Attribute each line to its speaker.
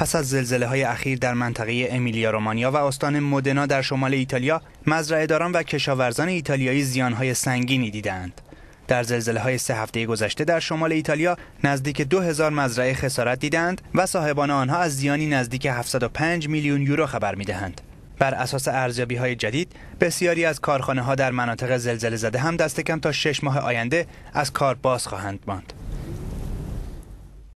Speaker 1: پس از زلزله های اخیر در منطقه امیلیا رومانیا و استان مودنا در شمال ایتالیا مزرعه داران و کشاورزان ایتالیایی زیان های سنگینی دیدند در زلزله های سه هفته گذشته در شمال ایتالیا نزدیک 2000 مزرعه خسارت دیدند و صاحبان آنها از زیانی نزدیک 705 میلیون یورو خبر می‌دهند. بر اساس ارزیابی های جدید بسیاری از کارخانه ها در مناطق زلزله زده هم دست کم تا 6 ماه آینده از کار باز خواهند ماند.